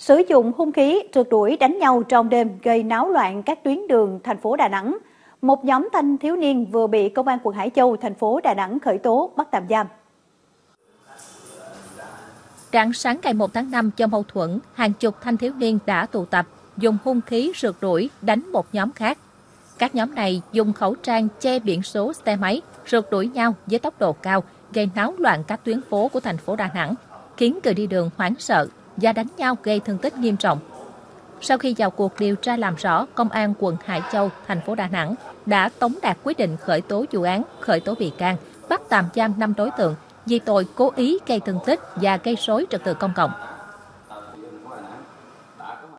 Sử dụng hung khí rượt đuổi đánh nhau trong đêm gây náo loạn các tuyến đường thành phố Đà Nẵng. Một nhóm thanh thiếu niên vừa bị công an quận Hải Châu, thành phố Đà Nẵng khởi tố bắt tạm giam. Rạng sáng ngày 1 tháng 5 do mâu thuẫn, hàng chục thanh thiếu niên đã tụ tập, dùng hung khí rượt đuổi đánh một nhóm khác. Các nhóm này dùng khẩu trang che biển số xe máy, rượt đuổi nhau với tốc độ cao, gây náo loạn các tuyến phố của thành phố Đà Nẵng, khiến người đi đường hoảng sợ và đánh nhau gây thương tích nghiêm trọng. Sau khi vào cuộc điều tra làm rõ, Công an quận Hải Châu, thành phố Đà Nẵng đã tống đạt quyết định khởi tố vụ án, khởi tố bị can, bắt tạm giam 5 đối tượng vì tội cố ý gây thương tích và gây rối trật tự công cộng.